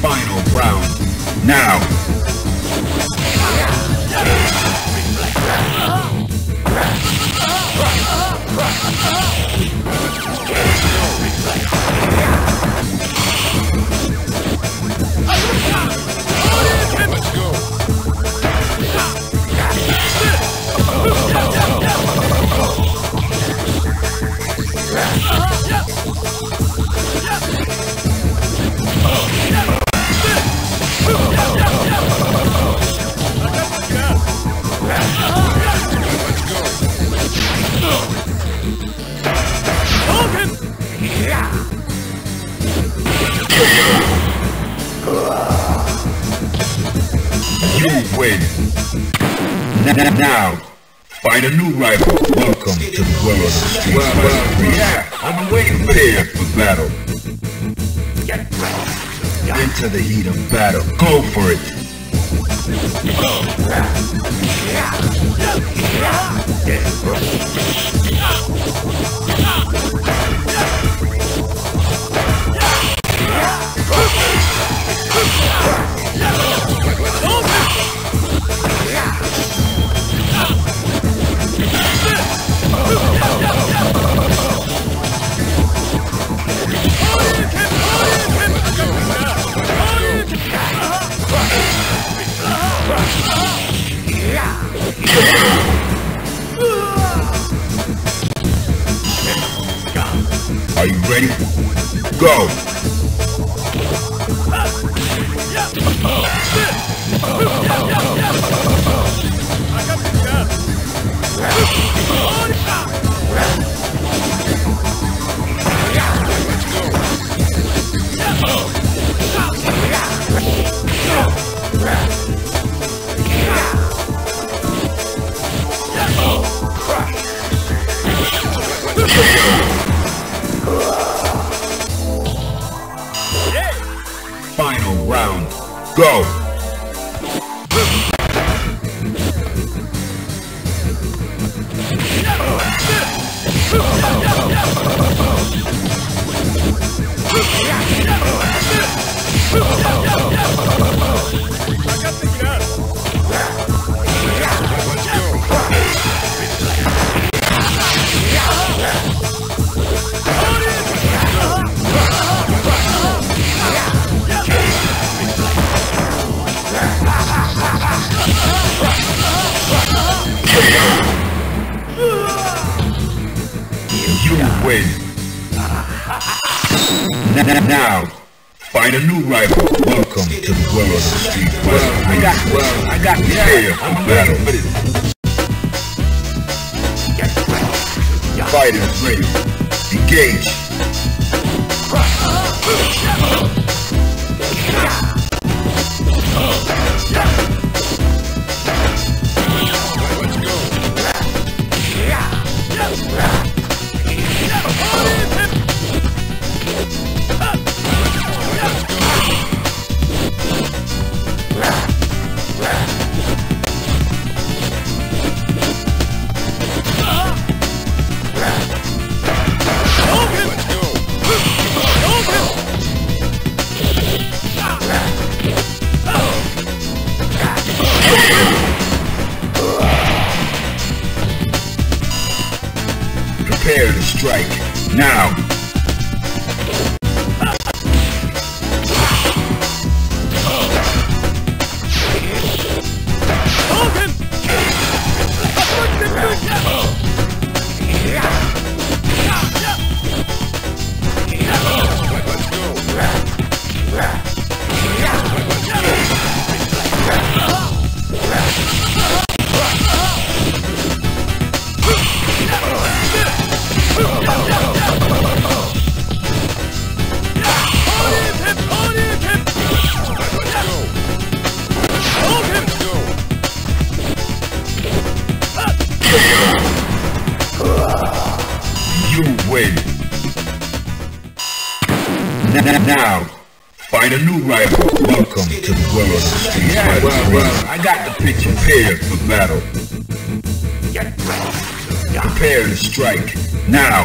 Final round. Now. Win. Now, find a new rival. Welcome to the world of Street Fighter. Yeah, I'm waiting Prepare for battle. Into the heat of battle. Go for it. Oh. Are Go! Final round. Go! You win. now, find a new rival. Welcome to the world of the street. Well, I got, well, I got, prepare yeah, for battle. Fighters ready. Engage. Oh, strike. Now. Now, find a new rival. Welcome to the world of Street Yeah, well, well, I got the picture prepared for battle. Prepare to strike. Now.